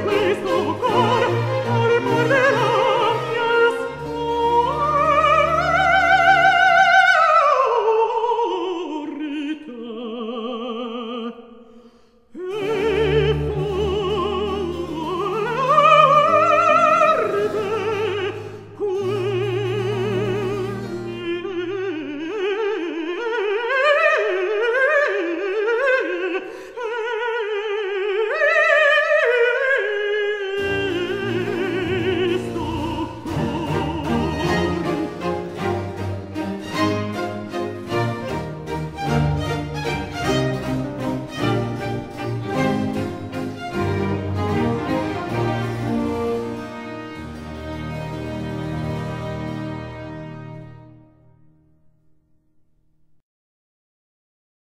questo